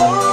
Oh.